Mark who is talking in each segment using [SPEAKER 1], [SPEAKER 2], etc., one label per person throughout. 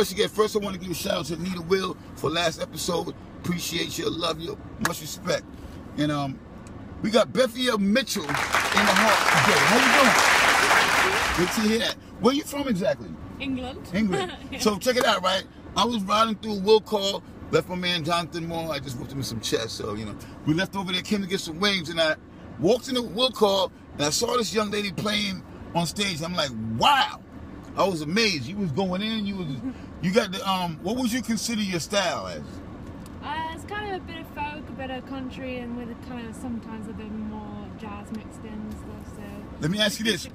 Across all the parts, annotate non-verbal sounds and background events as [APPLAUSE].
[SPEAKER 1] us everywhere. And we got a special guest. First, I want to give a shout out to Anita Will for last episode. Appreciate you, love you, much respect. And um, we got Bethia Mitchell in the heart today. How you doing? Good to hear that. Where you from exactly?
[SPEAKER 2] England. [LAUGHS]
[SPEAKER 1] England.
[SPEAKER 2] Yeah.
[SPEAKER 1] So check it out, right? I was riding through Will Call, left my man Jonathan Moore. I just whooped him in some chest. So, you know, we left over there, came to get some wings, and I walked into Will Call and I saw this young lady playing on stage. I'm like, wow. I was amazed. You was going in, you was you got the um what would you consider your style as?
[SPEAKER 2] Uh, it's kind of a bit of folk, a bit of country, and with a kind of sometimes a bit more jazz mixed in and stuff. So
[SPEAKER 1] Let me ask you this.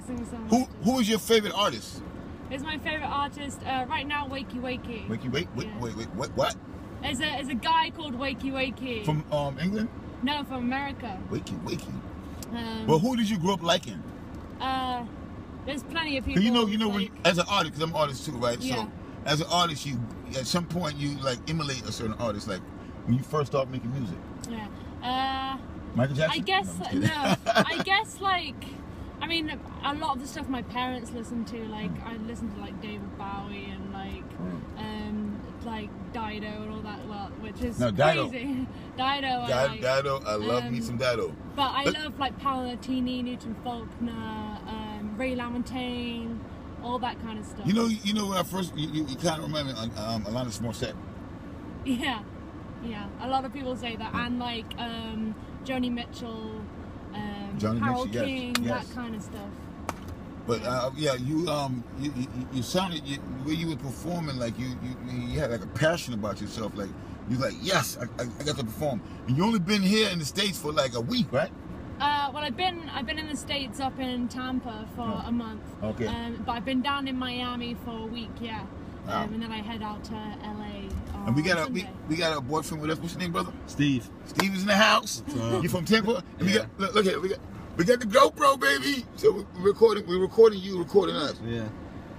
[SPEAKER 1] Who who is your favorite artist?
[SPEAKER 2] is my favorite artist uh, right now? Wakey Wakey.
[SPEAKER 1] Wait, wait, wait,
[SPEAKER 2] Yeah.
[SPEAKER 1] wait, wait, what what?
[SPEAKER 2] There's a there's a guy called Wakey Wakey.
[SPEAKER 1] From um England?
[SPEAKER 2] no, from America.
[SPEAKER 1] Wakey, wakey.
[SPEAKER 2] Um,
[SPEAKER 1] Well, who did you grow up liking?
[SPEAKER 2] uh, there's plenty of people.
[SPEAKER 1] you know, you know, when, as an artist, because I'm an artist too, right?
[SPEAKER 2] Yeah.
[SPEAKER 1] So, as an artist, you at some point you like emulate a certain artist, like when you first start making music.
[SPEAKER 2] yeah. Uh,
[SPEAKER 1] Michael
[SPEAKER 2] I
[SPEAKER 1] Jackson.
[SPEAKER 2] guess
[SPEAKER 1] No,
[SPEAKER 2] no. [LAUGHS] I guess like, I mean, a lot of the stuff my parents listened to, like I listened to like David Bowie and like, um, like Dido and all that lot, which is
[SPEAKER 1] No, Dido.
[SPEAKER 2] crazy. [LAUGHS] Dido, I like.
[SPEAKER 1] Dado, I love me
[SPEAKER 2] Um,
[SPEAKER 1] some Dido.
[SPEAKER 2] But I love like Paolo Nutini, Newton Faulkner, um, Ray LaMontagne, all that kind of stuff.
[SPEAKER 1] You know, you know when I first, you, you, you kind of of um, Alanis Morissette.
[SPEAKER 2] Yeah, yeah. A lot of people say that, and like um, Joni Mitchell, um,
[SPEAKER 1] Joni
[SPEAKER 2] Harold
[SPEAKER 1] Mitchell,
[SPEAKER 2] King,
[SPEAKER 1] yes.
[SPEAKER 2] that kind of stuff.
[SPEAKER 1] But uh, yeah, you um, you, you, you sounded you, where you were performing like you, you you had like a passion about yourself. Like you're like yes, I, I, I got to perform. And you only been here in the states for like a week, right?
[SPEAKER 2] Uh, well, I've been I've been in the states up in Tampa for
[SPEAKER 1] Oh.
[SPEAKER 2] a month.
[SPEAKER 1] Okay.
[SPEAKER 2] Um, but I've been down in Miami for a week, yeah.
[SPEAKER 1] Wow.
[SPEAKER 2] Um, and then I head out to LA. On
[SPEAKER 1] And we got a we, we got a boyfriend with us. What's your name, brother?
[SPEAKER 3] Steve.
[SPEAKER 1] Steve is in the house. You from Tampa? And we got look, look here, we got we got the GoPro baby. So we- we're recording we're recording you, recording us.
[SPEAKER 3] Yeah.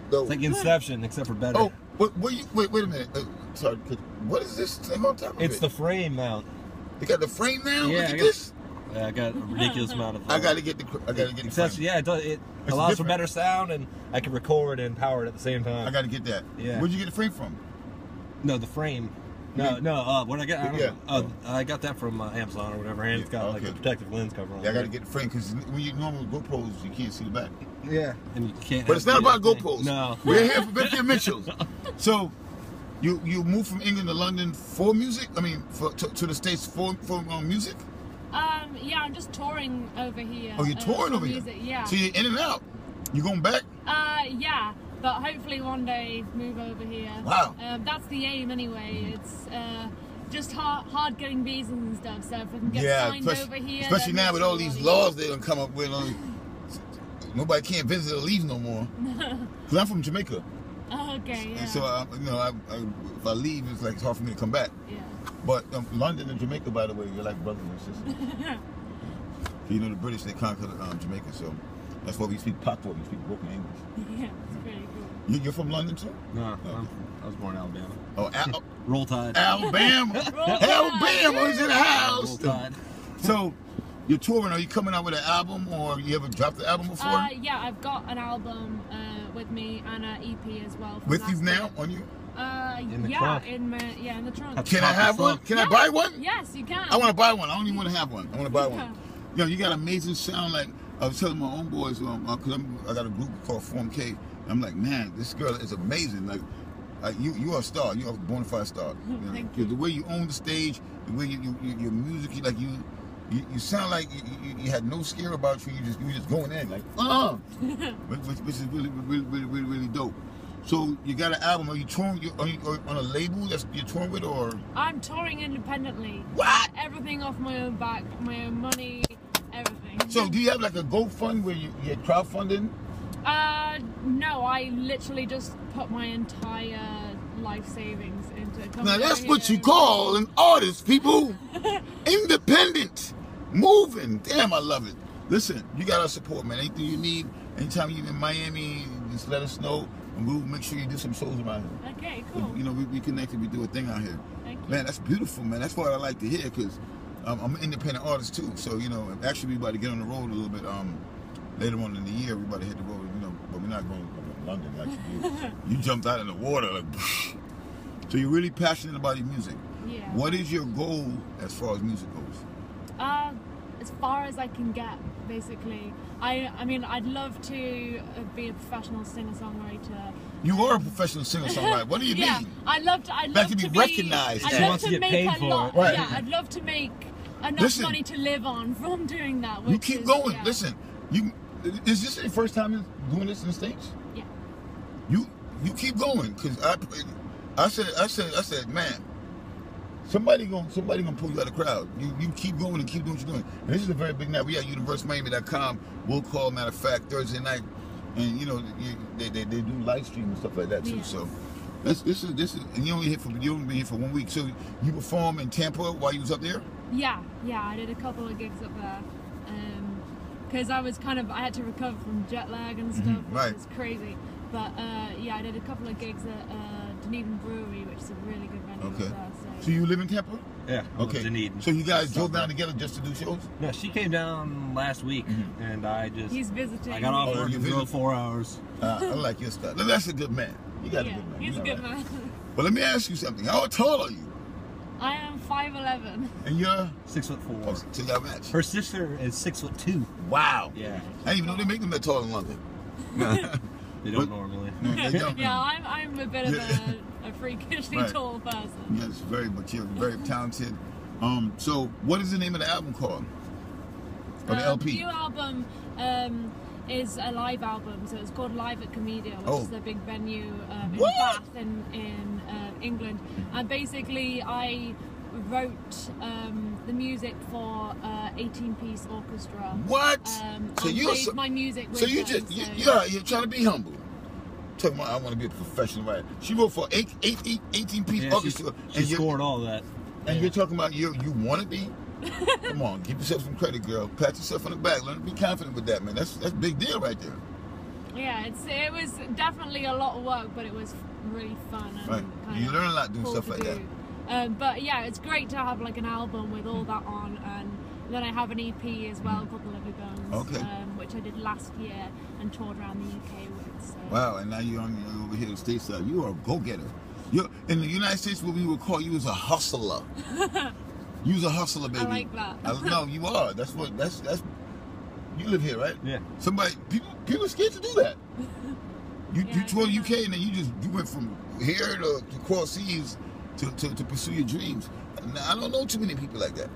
[SPEAKER 1] So,
[SPEAKER 3] It's like Inception, except for better.
[SPEAKER 1] oh, what, what you, wait wait a minute. Uh, sorry, what is this thing on top of
[SPEAKER 3] it's
[SPEAKER 1] it?
[SPEAKER 3] the frame mount.
[SPEAKER 1] They got the frame now.
[SPEAKER 3] Yeah,
[SPEAKER 1] Look at this.
[SPEAKER 3] Yeah, I got a ridiculous amount of. [LAUGHS]
[SPEAKER 1] I gotta get the I gotta get the
[SPEAKER 3] yeah, it, does, it
[SPEAKER 1] It's
[SPEAKER 3] allows for better sound, and I can record and power it at the same time.
[SPEAKER 1] I gotta get that.
[SPEAKER 3] Yeah.
[SPEAKER 1] Where'd you get the frame from?
[SPEAKER 3] no, the frame. No, no. Uh, what I got? I, don't
[SPEAKER 1] Yeah.
[SPEAKER 3] know. Uh, I got that from uh, Amazon or whatever, and it's got like a protective lens cover on.
[SPEAKER 1] Yeah, I gotta get the frame because when you normal GoPros, you can't see the back.
[SPEAKER 3] Yeah, and you can't.
[SPEAKER 1] But it's not about
[SPEAKER 3] thing.
[SPEAKER 1] GoPros.
[SPEAKER 3] No.
[SPEAKER 1] We're here for Bethia Mitchell. [LAUGHS] So, you you moved from England to London for music? I mean, for, to, to the States for, for um, music?
[SPEAKER 2] Um, yeah, I'm just touring over here.
[SPEAKER 1] Oh, you're
[SPEAKER 2] uh,
[SPEAKER 1] touring over here?
[SPEAKER 2] music, Yeah.
[SPEAKER 1] So you're in and out. You going back?
[SPEAKER 2] Uh, yeah, but hopefully one day move over here.
[SPEAKER 1] Wow.
[SPEAKER 2] Um, that's the aim anyway. It's uh, just hard, hard getting visas and stuff. So if we can get
[SPEAKER 1] yeah,
[SPEAKER 2] signed over here,
[SPEAKER 1] especially now with all these laws they don't come up with. Only, nobody can't visit or leave no more. [LAUGHS] Because I'm from Jamaica.
[SPEAKER 2] Easier. Okay, yeah.
[SPEAKER 1] And so, I, you know, I, I, if I leave, it's like it's hard for me to come back.
[SPEAKER 2] yeah.
[SPEAKER 1] But um, London and Jamaica, by the way, you're like brothers and sisters. [LAUGHS] you know, the British, they conquered um, Jamaica, so that's why we speak patois, we speak broken English. [LAUGHS]
[SPEAKER 2] yeah, it's pretty cool.
[SPEAKER 1] You, you're from London too?
[SPEAKER 3] No, I'm, I was born in Alabama.
[SPEAKER 1] Oh, Al- [LAUGHS]
[SPEAKER 3] Roll Tide.
[SPEAKER 1] Alabama. Alabama is in the house.
[SPEAKER 3] Roll Tide.
[SPEAKER 1] So, you're touring. Are you coming out with an album, or you ever dropped the album before?
[SPEAKER 2] Uh, yeah, I've got an album uh, with me and an EP as well.
[SPEAKER 1] with
[SPEAKER 2] last
[SPEAKER 1] you now
[SPEAKER 2] year.
[SPEAKER 1] on you?
[SPEAKER 2] Uh,
[SPEAKER 3] In the
[SPEAKER 2] yeah,
[SPEAKER 3] trunk.
[SPEAKER 2] in my yeah in the trunk.
[SPEAKER 1] Can I have one?
[SPEAKER 3] trunk.
[SPEAKER 1] Can I buy one?
[SPEAKER 2] Yes, you can.
[SPEAKER 1] I want to buy one. I don't even want to have one. I want to buy one. Yo, you got amazing sound. Like I was telling my own boys, um, uh, cause I'm, I got a group called 4MK. I'm like, man, this girl is amazing. Like, uh, you you are a star. You are a bona fide star. [LAUGHS] You know?
[SPEAKER 2] Thank
[SPEAKER 1] 'Cause The way you own the stage, the way you, you, you your music, you, like you. You, you sound like you, you, you had no scare about you. You just you just going in like, uh, [LAUGHS] which, which, is really, really, really, really, really dope. So you got an album? Are you touring? You, are you are on a label that's you're touring with, or
[SPEAKER 2] I'm touring independently.
[SPEAKER 1] what?
[SPEAKER 2] Everything off my own back, my own money, everything.
[SPEAKER 1] So do you have like a GoFund where you, you had crowdfunding?
[SPEAKER 2] Uh, no, I literally just put my entire life savings into.
[SPEAKER 1] Now that's what you call an artist, people. [LAUGHS] Independent, moving. Damn, I love it. Listen, you got our support, man. Anything you need, anytime you're in Miami, just let us know, and we'll make sure you do some shows around here.
[SPEAKER 2] Okay, cool.
[SPEAKER 1] You know, we, we connected, we do a thing out here.
[SPEAKER 2] Thank you.
[SPEAKER 1] Man, that's beautiful, man. That's what I like to hear, because um, I'm an independent artist too. So you know, actually, we about to get on the road a little bit. Um, later on in the year, we about to hit the road. You know, but we're not going. to London like you. [LAUGHS] you jumped out in the water like. [LAUGHS] So you're really passionate about your music.
[SPEAKER 2] Yeah.
[SPEAKER 1] What is your goal as far as music goes?
[SPEAKER 2] Uh, as far as I can get, basically. I I mean, I'd love to uh, be a professional singer-songwriter.
[SPEAKER 1] You are a professional singer-songwriter. What do you [LAUGHS]
[SPEAKER 2] yeah,
[SPEAKER 1] mean?
[SPEAKER 2] I'd love to. I'd love
[SPEAKER 1] to be recognized.
[SPEAKER 2] I'd love to
[SPEAKER 3] to get
[SPEAKER 2] make
[SPEAKER 3] paid
[SPEAKER 2] a
[SPEAKER 3] for
[SPEAKER 2] lot.
[SPEAKER 3] it.
[SPEAKER 1] Right.
[SPEAKER 2] Yeah, I'd love to make enough
[SPEAKER 1] Listen.
[SPEAKER 2] money to live on from doing that.
[SPEAKER 1] You keep
[SPEAKER 2] is-
[SPEAKER 1] going.
[SPEAKER 2] yeah.
[SPEAKER 1] Listen, you is this your first time doing this in the states?
[SPEAKER 2] Yeah.
[SPEAKER 1] You you keep going because I I said I said I said man. Somebody gonna somebody gonna pull you out of the crowd. You you keep going and keep doing what you're doing. And this is a very big night. We at UniverseMiami.com. We'll call matter of fact Thursday night, and you know you, they, they, they do live stream and stuff like that too.
[SPEAKER 2] Yes.
[SPEAKER 1] So this this is this is and you only here for you only been here for one week. So you perform in Tampa while you was up there.
[SPEAKER 2] Yeah, yeah, I did a couple of gigs up there. Because I was kind of, I had to recover from jet lag and stuff, which
[SPEAKER 1] Mm-hmm. right.
[SPEAKER 2] was crazy. But uh, yeah, I did a couple of gigs at uh, Dunedin Brewery, which is a really good venue
[SPEAKER 1] Okay.
[SPEAKER 2] Up there. So,
[SPEAKER 1] So you live in Tampa?
[SPEAKER 3] Yeah. I live
[SPEAKER 1] Okay.
[SPEAKER 3] in Dunedin.
[SPEAKER 1] So you guys drove down together just to do shows?
[SPEAKER 3] No, she came down last week,
[SPEAKER 1] Mhm.
[SPEAKER 3] and I just
[SPEAKER 2] he's visiting.
[SPEAKER 3] I got off
[SPEAKER 1] Oh,
[SPEAKER 3] work
[SPEAKER 1] you
[SPEAKER 3] and drove
[SPEAKER 1] visit-
[SPEAKER 3] four hours.
[SPEAKER 1] Uh, I [LAUGHS] like your stuff. That's a good man. You got
[SPEAKER 2] yeah,
[SPEAKER 1] a good man.
[SPEAKER 2] he's
[SPEAKER 1] You
[SPEAKER 2] a good
[SPEAKER 1] that.
[SPEAKER 2] man.
[SPEAKER 1] Well, let me ask you something. How tall are you?
[SPEAKER 2] I am 5'11.
[SPEAKER 1] And you're?
[SPEAKER 3] Six foot four.
[SPEAKER 1] Oh, so y'all match.
[SPEAKER 3] Her sister is six foot two.
[SPEAKER 1] Wow.
[SPEAKER 3] Yeah.
[SPEAKER 1] I didn't even know they make them that tall in London. [LAUGHS] [LAUGHS]
[SPEAKER 3] They don't
[SPEAKER 1] But-
[SPEAKER 3] normally.
[SPEAKER 1] No, they [LAUGHS] don't.
[SPEAKER 2] yeah, I'm, I'm a bit of a, a freakishly [LAUGHS]
[SPEAKER 1] Right.
[SPEAKER 2] tall person.
[SPEAKER 1] Yes, very, but you're very talented. Um, so what is the name of the album called? Or the
[SPEAKER 2] Um,
[SPEAKER 1] LP?
[SPEAKER 2] New album um, is a live album, so it's called Live at Komedia, which
[SPEAKER 1] Oh.
[SPEAKER 2] is the big venue um, in
[SPEAKER 1] What?
[SPEAKER 2] Bath in, in uh, England. And basically, I wrote um, the music for uh, 18 piece orchestra.
[SPEAKER 1] What?
[SPEAKER 2] Um,
[SPEAKER 1] so you
[SPEAKER 2] played
[SPEAKER 1] so,
[SPEAKER 2] my music with
[SPEAKER 1] so you
[SPEAKER 2] them,
[SPEAKER 1] just you,
[SPEAKER 2] so-
[SPEAKER 1] yeah you're trying to be humble. Talking about I want to be a professional writer. She wrote for eight, eight, eight, 18 piece
[SPEAKER 3] Yeah,
[SPEAKER 1] orchestra,
[SPEAKER 3] she
[SPEAKER 1] and you're
[SPEAKER 3] scored all that.
[SPEAKER 1] and
[SPEAKER 3] Yeah.
[SPEAKER 1] you're talking about you you want to be. [LAUGHS] Come on, give yourself some credit, girl. Pat yourself on the back. Learn to be confident with that, man. That's that's a big deal right there.
[SPEAKER 2] Yeah, it's it was definitely a lot of work, but it was really fun. And
[SPEAKER 1] Right. You learn a lot doing
[SPEAKER 2] cool
[SPEAKER 1] stuff
[SPEAKER 2] to
[SPEAKER 1] like that.
[SPEAKER 2] Do. Um, but yeah, it's great to have like an album with all that on, and then I have an EP as well called The Lovely Bones,
[SPEAKER 1] Okay.
[SPEAKER 2] um, which I did last year and toured around the UK with. So.
[SPEAKER 1] Wow, and now you're on you're over here in stateside. You are a go-getter. You're in the United States. What we would call you as a hustler. [LAUGHS] you was a hustler, baby.
[SPEAKER 2] I like that.
[SPEAKER 1] I- no, you are. That's what. That's that's. You live here, right?
[SPEAKER 3] Yeah.
[SPEAKER 1] Somebody, people, people are scared to do that. [LAUGHS] You
[SPEAKER 2] Yeah,
[SPEAKER 1] you
[SPEAKER 2] I
[SPEAKER 1] toured
[SPEAKER 2] know.
[SPEAKER 1] UK and then you just you went from here to, to cross seas to, to, to pursue your dreams. Now, I don't know too many people like that.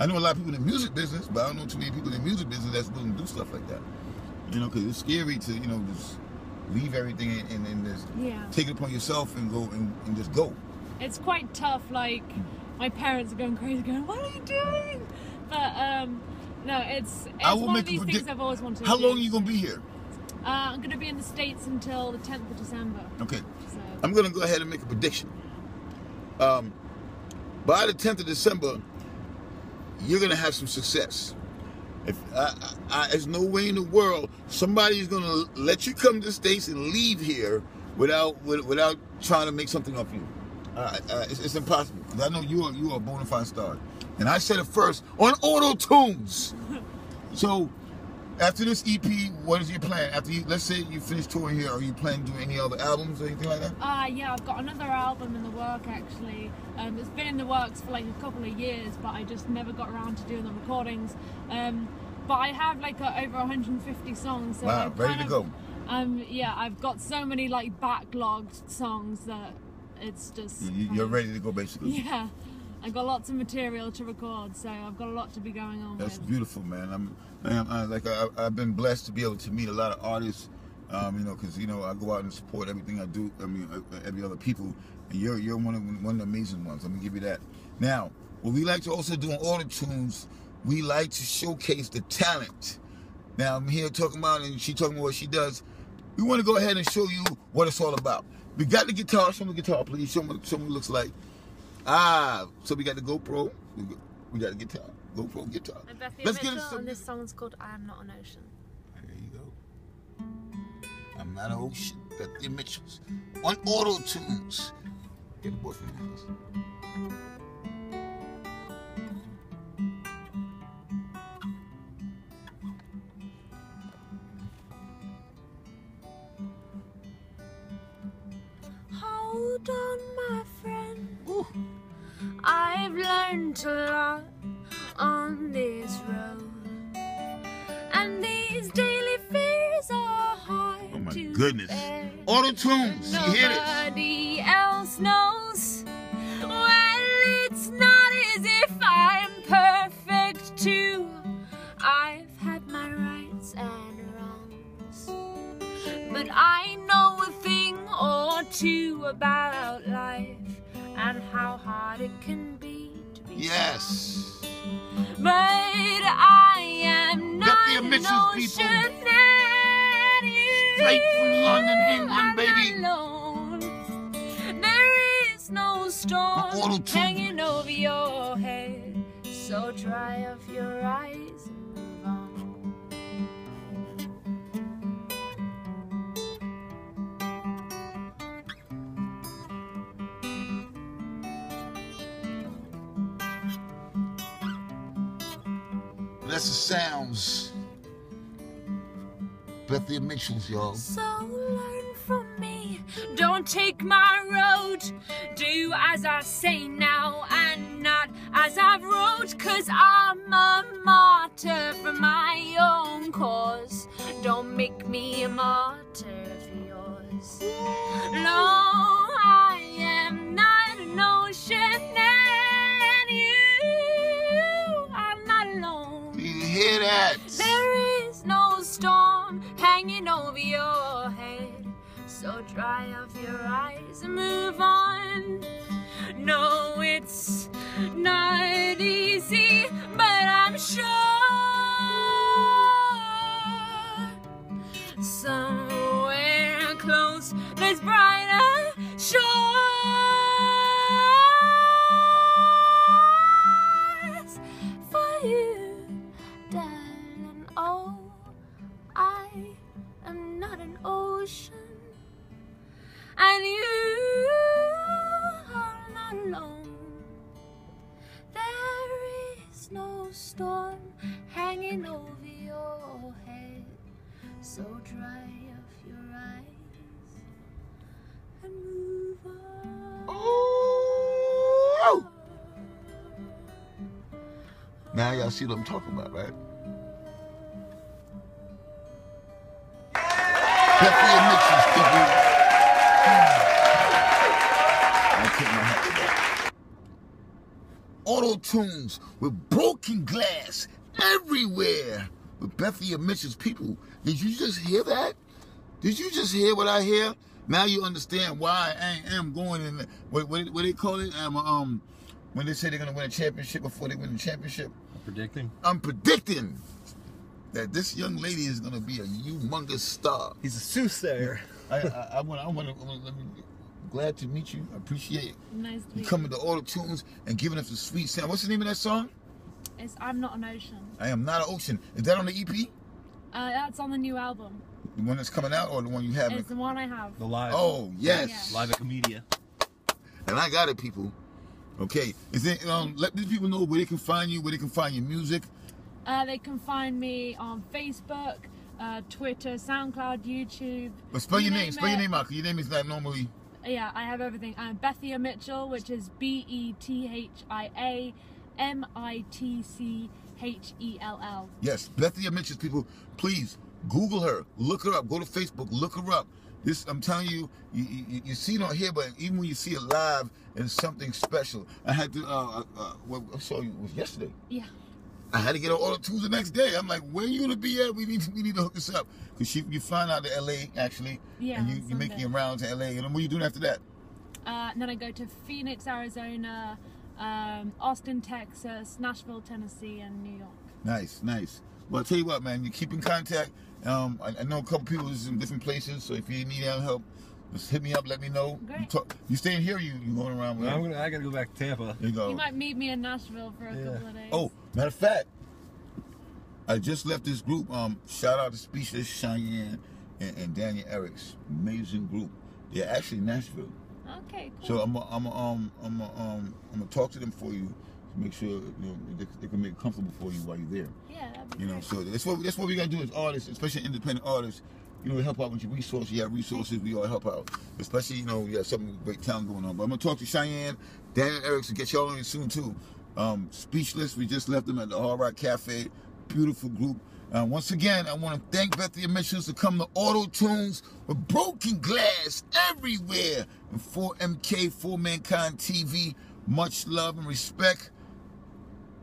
[SPEAKER 1] I know a lot of people in the music business, but I don't know too many people in the music business that's willing to do stuff like that. You know, because it's scary to you know just leave everything and, and, and just
[SPEAKER 2] Yeah.
[SPEAKER 1] take it upon yourself and go and, and just go.
[SPEAKER 2] it's quite tough. Like my parents are going crazy, going, "What are you doing?" But um, no, it's it's
[SPEAKER 1] I will
[SPEAKER 2] one
[SPEAKER 1] make
[SPEAKER 2] of these things I've always wanted.
[SPEAKER 1] How
[SPEAKER 2] to do.
[SPEAKER 1] long are you gonna be here?
[SPEAKER 2] Uh, I'm going to be in the states until the 10th of December.
[SPEAKER 1] Okay.
[SPEAKER 2] So
[SPEAKER 1] I'm gonna go ahead and make a prediction. Um, by the 10th of December, you're gonna have some success. If I, I, there's no way in the world somebody's gonna let you come to the states and leave here without without trying to make something of you. Uh, uh, it's, it's impossible I know you are you are a bona fide star, and I said it first on Auto-Tunez. [LAUGHS] so. After this EP, what is your plan? After you, let's say you finish touring here, are you planning to do any other albums or anything like that?
[SPEAKER 2] Uh, yeah, I've got another album in the work actually. Um, it's been in the works for like a couple of years, but I just never got around to doing the recordings. Um, but I have like uh, over 150 songs. So
[SPEAKER 1] Wow,
[SPEAKER 2] I've
[SPEAKER 1] ready to
[SPEAKER 2] of-
[SPEAKER 1] go.
[SPEAKER 2] Um, yeah, I've got so many like backlogged songs that it's just.
[SPEAKER 1] You, you're
[SPEAKER 2] of-
[SPEAKER 1] ready to go, basically.
[SPEAKER 2] Yeah, I got lots of material to record, so I've got a lot to be going on
[SPEAKER 1] That's
[SPEAKER 2] with.
[SPEAKER 1] beautiful, man. I'm, I'm, i like I, I've been blessed to be able to meet a lot of artists. Um, you know, because you know I go out and support everything I do. I mean, uh, every other people, and you're you're one of one of the amazing ones. Let me give you that. Now, what we like to also do on Auto-Tunez, we like to showcase the talent. Now I'm here talking about, and she talking about what she does. We want to go ahead and show you what it's all about. We got the guitar. Show me the guitar, please. Show me, show me what it looks like. Ah, so we got the GoPro. We got, we got the guitar. GoPro guitar.
[SPEAKER 2] I'm Bethia
[SPEAKER 1] Let's get
[SPEAKER 2] Mitchell,
[SPEAKER 1] some-
[SPEAKER 2] and this song's called "I Am Not an Ocean."
[SPEAKER 1] There you go. I'm not an ocean. Bethany Mitchell's on Auto-Tunez. Get the boy from house.
[SPEAKER 2] Hold on. I've learned a lot on this road. And these daily fears are hard
[SPEAKER 1] Oh my
[SPEAKER 2] to
[SPEAKER 1] goodness.
[SPEAKER 2] bear.
[SPEAKER 1] Auto-Tunez. You hear this?
[SPEAKER 2] Nobody else knows. Well, it's not as if I'm perfect too. I've had my rights and wrongs. But I know a thing or two about life and how hard it can be be
[SPEAKER 1] Yes.
[SPEAKER 2] but I am not
[SPEAKER 1] the admissions, people.
[SPEAKER 2] ocean and you
[SPEAKER 1] Straight from London, England, baby.
[SPEAKER 2] Alone. There is no storm hanging over your head, so dry off your eyes
[SPEAKER 1] That's the sounds. Bethia Mitchell's, y'all.
[SPEAKER 2] So learn from me. Don't take my road. Do as I say now and not as I've wrote. Cause I'm a martyr for my own cause. Don't make me a martyr for yours. So dry off your eyes and move on. No, it's not easy, but I'm sure somewhere close there's brighter Oh!
[SPEAKER 1] Now y'all see what I'm talking about, right? Mitchell's people. Auto-Tunez with broken glass everywhere with Bethia Mitchell's people. Did you just hear that? Did you just hear what I hear? Now you understand why I am going in. The, what, what, what they call it? Um, um, when they say they're gonna win a championship before they win the championship.
[SPEAKER 3] Predicting.
[SPEAKER 1] I'm predicting that this young lady is gonna be a humongous star.
[SPEAKER 3] He's a soothsayer.
[SPEAKER 1] I, I, I want, I want to, let me. Glad to meet you. I appreciate it.
[SPEAKER 2] Nice to
[SPEAKER 1] you
[SPEAKER 2] meet
[SPEAKER 1] coming to Auto-Tunez and giving us the sweet sound. What's the name of that song?
[SPEAKER 2] It's I'm not an ocean.
[SPEAKER 1] I am not an ocean. Is that on the EP?
[SPEAKER 2] Uh, that's on the new album.
[SPEAKER 1] The one that's coming out, or the one you have?
[SPEAKER 2] It's the one I have.
[SPEAKER 3] The live.
[SPEAKER 1] Oh yes.
[SPEAKER 3] Live at Komedia.
[SPEAKER 1] And I got it, people. Okay. Is it? Um, let these people know where they can find you, where they can find your music.
[SPEAKER 2] Uh, they can find me on Facebook, uh, Twitter, SoundCloud, YouTube.
[SPEAKER 1] But spell
[SPEAKER 2] You
[SPEAKER 1] your name.
[SPEAKER 2] name
[SPEAKER 1] Spell your
[SPEAKER 2] it.
[SPEAKER 1] name out. 'cause your name is not normally.
[SPEAKER 2] Yeah, I have everything. I'm Bethia Mitchell, which is B E T H I A M I T C H E L L.
[SPEAKER 1] Yes, Bethia Mitchell's people. Please Google her. Look her up. Go to Facebook. Look her up. This, I'm telling you, you, you, you see it on here, but even when you see it live, it's something special. I had to. Uh, uh, uh, well, I saw you it was yesterday.
[SPEAKER 2] Yeah.
[SPEAKER 1] I had to get all the tools the next day. I'm like, where are you gonna be at? We need we need to hook this up because she you find out to LA actually,
[SPEAKER 2] Yeah,
[SPEAKER 1] and you you make
[SPEAKER 2] Sunday.
[SPEAKER 1] your rounds to LA. And then what are you doing after that?
[SPEAKER 2] Uh, and then I go to Phoenix, Arizona, um, Austin, Texas, Nashville, Tennessee, and New York.
[SPEAKER 1] Nice, nice. Well, I'll tell you what, man, you keep in contact. Um, I, I know a couple people is in different places, so if you need any help, just hit me up. Let me know. You,
[SPEAKER 2] Great.
[SPEAKER 1] talk, you staying here? Or you you going around? With
[SPEAKER 3] I'm gonna. I gotta go back to Tampa.
[SPEAKER 1] You go.
[SPEAKER 2] You might meet me in Nashville for a
[SPEAKER 3] Yeah.
[SPEAKER 2] couple of days.
[SPEAKER 1] Oh, matter of fact, I just left this group. Um, shout out to Speechless Cheyenne and, and Daniel Eric's amazing group. They're actually in Nashville.
[SPEAKER 2] okay, cool.
[SPEAKER 1] So I'm a, I'm a, um I'm a, um I'm gonna talk to them for you to make sure you know they, they can make it comfortable for you while you're there.
[SPEAKER 2] yeah, that'd be
[SPEAKER 1] You know,
[SPEAKER 2] great.
[SPEAKER 1] so that's what that's what we gotta do as artists, especially independent artists. you know, help out with your resources. You have resources, we all help out. Especially, you know, you have something great talent going on. But I'm gonna talk to Cheyenne, Dan and Eric to get y'all in soon too. Um, Speechless, we just left them at the Hard Rock Cafe. Beautiful group. Uh, once again, I want to thank Bethany Mitchells to come to Auto-Tunez with broken glass everywhere. And 4MK, 4 Mankind TV. Much love and respect.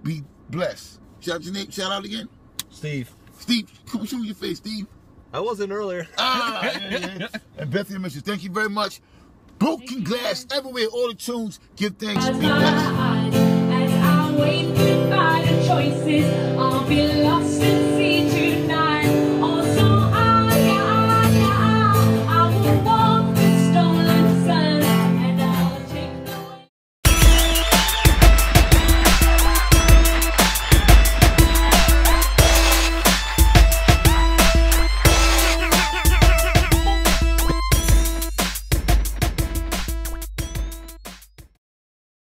[SPEAKER 1] Be blessed. Shout out your name. Shout out again.
[SPEAKER 3] Steve.
[SPEAKER 1] Steve, come show me your face, Steve.
[SPEAKER 3] I wasn't earlier.
[SPEAKER 1] Ah, yeah, yeah. and Bethany Mitchell, thank you very much. Broken glass everywhere, all the tunes. Give thanks. Be blessed.
[SPEAKER 4] As I wait goodbye, the choices I'll be lost in